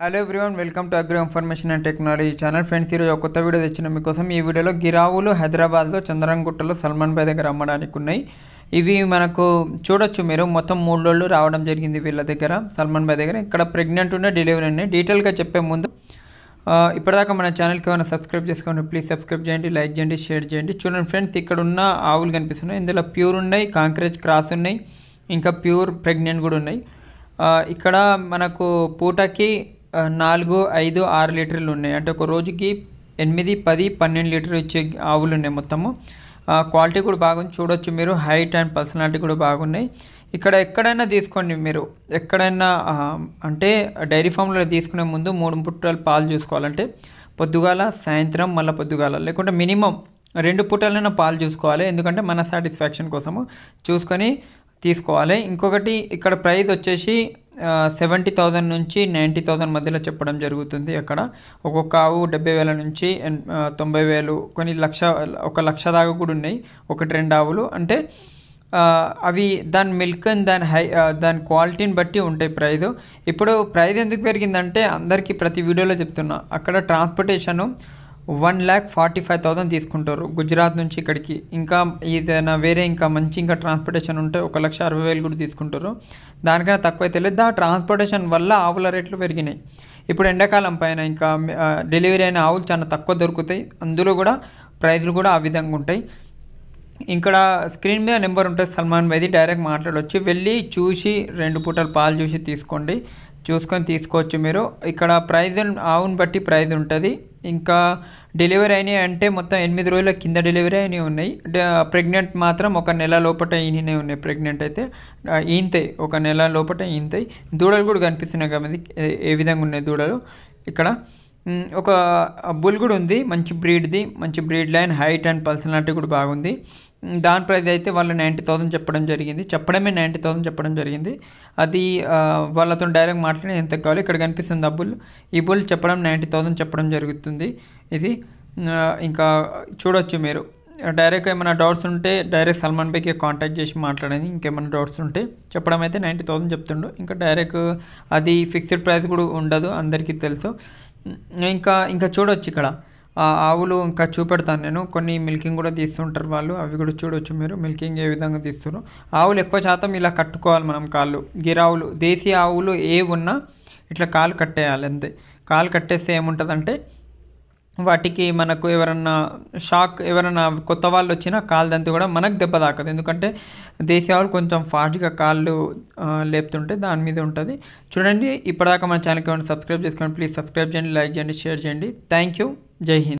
Hello everyone welcome to agro information and technology channel friends ఈరోజు ఒక కొత్త video తెచ్చిన మీకోసం ఈ వీడియోలో గిరావులు హైదరాబాద్లో చంద్రంగుట్టలో సల్మాన్ బాయ్ దగ్గర అమ్మడానికి ఉన్నాయి. ఇవి మనకు చూడొచ్చు మీరు మొత్తం మూడు రోజులు రావడం జరిగింది వీళ్ళ దగ్గర సల్మాన్ బాయ్ దగ్గర. ఇక్కడ ప్రెగ్నెంట్ ఉన్న డెలివరీ ఉన్నాయి డీటెయిల్గా చెప్పే ముందు ఇప్పటిదాకా మన ఛానల్కి ఏమైనా సబ్స్క్రైబ్ చేసుకోండి ప్లీజ్ సబ్స్క్రైబ్ చేయండి లైక్ చేయండి షేర్ చేయండి. చూడండి ఫ్రెండ్స్ ఇక్కడ ఉన్న ఆవులు కనిపిస్తున్నాయి. ఇందులో ప్యూర్ ఉన్నాయి కాంక్రీట్ క్రాస్ ఉన్నాయి ఇంకా ప్యూర్ ప్రెగ్నెంట్ కూడా ఉన్నాయి. ఇక్కడ మనకు పూటకి నాలుగు ఐదు ఆరు లీటర్లు ఉన్నాయి. అంటే ఒక రోజుకి ఎనిమిది పది పన్నెండు లీటర్లు ఇచ్చే ఆవులు ఉన్నాయి మొత్తము. ఆ, క్వాలిటీ కూడా బాగుంది. చూడొచ్చు మీరు. హైట్ అండ్ పర్సనాలిటీ కూడా బాగున్నాయి. ఇక్కడ ఎక్కడైనా తీసుకోండి మీరు. ఎక్కడైనా అంటే డైరీ ఫామ్లో తీసుకునే ముందు మూడు పుట్టాలు పాలు చూసుకోవాలంటే పొద్దుగాల సాయంత్రం మళ్ళీ పొద్దుగాల. లేకుంటే మినిమం రెండు పూటలైనా పాలు చూసుకోవాలి. ఎందుకంటే మన సాటిస్ఫాక్షన్ కోసము చూసుకొని తీసుకోవాలి. ఇంకొకటి ఇక్కడ ప్రైస్ వచ్చేసి సెవెంటీ థౌజండ్ నుంచి నైంటీ థౌజండ్ మధ్యలో చెప్పడం జరుగుతుంది అక్కడ. ఒక్కొక్క ఆవు డెబ్బై వేల నుంచి తొంభై వేలు కొన్ని లక్ష ఒక లక్ష దాకా కూడా ఉన్నాయి. ఒకటి రెండు ఆవులు. అంటే అవి దాని మిల్క్ అండ్ దాని హై దాని క్వాలిటీని బట్టి ఉంటాయి ప్రైజ్. ఇప్పుడు ప్రైజ్ ఎందుకు పెరిగిందంటే అందరికీ ప్రతి వీడియోలో చెప్తున్నా. అక్కడ transportation one lakh forty five thousand తీసుకుంటారు. గుజరాత్ నుంచి ఇక్కడికి. ఇంకా ఏదైనా వేరే ఇంకా మంచి ఇంకా ట్రాన్స్పోర్టేషన్ ఉంటే ఒక లక్ష అరవై వేలు కూడా తీసుకుంటారు. దానికన్నా తక్కువ లేదు. ఆ ట్రాన్స్పోర్టేషన్ వల్ల ఆవుల రేట్లు పెరిగినాయి. ఇప్పుడు ఎండాకాలం పైన ఇంకా డెలివరీ అయిన ఆవులు చాలా తక్కువ దొరుకుతాయి. అందులో కూడా ప్రైజ్లు కూడా ఆ విధంగా ఉంటాయి. ఇక్కడ స్క్రీన్ మీద నెంబర్ ఉంటుంది సల్మాన్ బైది డైరెక్ట్ మాట్లాడవచ్చు వెళ్ళి చూసి రెండు పూటలు పాలు చూసి తీసుకోండి. చూసుకొని తీసుకోవచ్చు మీరు. ఇక్కడ ప్రైజ్ ఆవుని బట్టి ప్రైజ్ ఉంటుంది. ఇంకా డెలివరీ అయినాయి అంటే మొత్తం ఎనిమిది రోజుల కింద డెలివరీ అయినవి ఉన్నాయి. ప్రెగ్నెంట్ మాత్రం ఒక నెల లోపట ఈయననే ఉన్నాయి ప్రెగ్నెంట్ అయితే. ఆ, ఈంతాయి ఒక నెల లోపట ఈంతాయి దూడలు కూడా కనిపిస్తున్నాయి కదా ఏ- విధంగా ఉన్నాయి దూడలు? ఇక్కడ ఒక బుల్ కూడా ఉంది. మంచి బ్రీడ్ది మంచి breed line height and personality కూడా బాగుంది. దాని ప్రైస్ అయితే వాళ్ళు నైంటీ థౌసండ్ చెప్పడం జరిగింది. చెప్పడమే నైంటీ థౌసండ్ చెప్పడం జరిగింది. అది వాళ్ళతో డైరెక్ట్ మాట్లాడి ఎంత కావాలి ఇక్కడ కనిపిస్తుంది ఆ బుల్ ఈ బుల్ చెప్పడం నైంటీ థౌసండ్ చెప్పడం జరుగుతుంది. ఇది ఇంకా చూడొచ్చు మీరు. డైరెక్ట్ ఏమైనా డౌట్స్ ఉంటే డైరెక్ట్ సల్మాన్ బైకి కాంటాక్ట్ చేసి మాట్లాడేది ఇంకేమైనా డౌట్స్ ఉంటే చెప్పడం అయితే నైంటీ థౌసండ్ చెప్తుండు. ఇంకా డైరెక్ట్ అది ఫిక్స్డ్ ప్రైస్ కూడా ఉండదు. అందరికీ తెలుసు. ఇంకా ఇంకా చూడొచ్చు ఇక్కడ. ఆవులు ఇంకా చూపెడతాను నేను. కొన్ని మిల్కింగ్ కూడా తీస్తుంటారు వాళ్ళు. అవి కూడా చూడొచ్చు మీరు. మిల్కింగ్ ఏ విధంగా తీస్తారు ఆవులు ఎక్కువ శాతం ఇలా కట్టుకోవాలి మనం కాళ్ళు. గిరావులు దేశీ ఆవులు ఏ ఉన్నా ఇట్లా కాలు కట్టేయాలి అంతే. కాలు కట్టేస్తే ఏముంటుందంటే వాటికి మనకు ఎవరన్నా షాక్ ఎవరన్నా కొత్త వాళ్ళు వచ్చినా కాలు దంతి కూడా మనకు దెబ్బ తాకదు. ఎందుకంటే దేశీ ఆవులు కొంచెం ఫాస్ట్గా కాళ్ళు లేపుతుంటే దాని మీద ఉంటుంది. చూడండి ఇప్పటిదాకా మన ఛానల్కి ఏమైనా సబ్స్క్రైబ్ చేసుకోండి ప్లీజ్ సబ్స్క్రైబ్ చేయండి లైక్ చేయండి షేర్ చేయండి. థ్యాంక్ యూ जय हिंद।